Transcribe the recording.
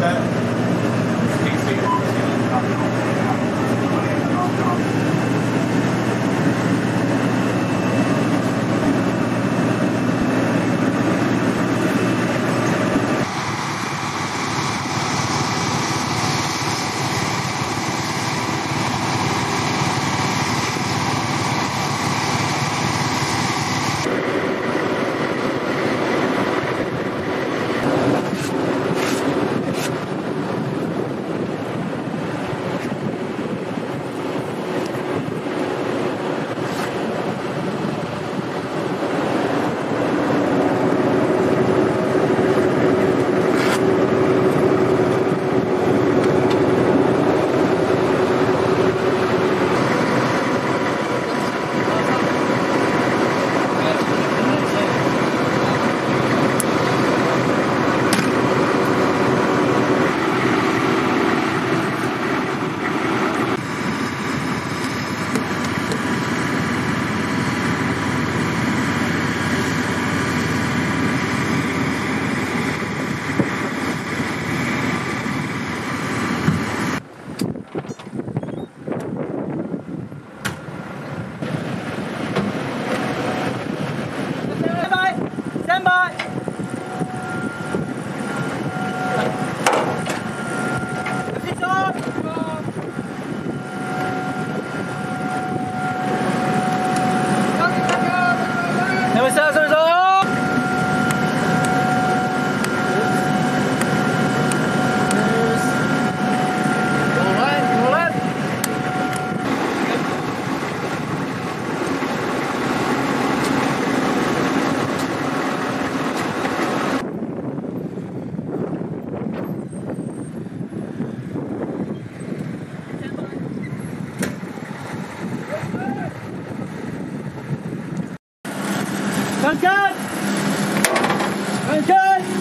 that This has good.